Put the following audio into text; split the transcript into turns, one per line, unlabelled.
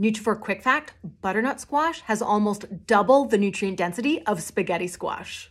Nutrifor quick fact, butternut squash has almost double the nutrient density of spaghetti squash.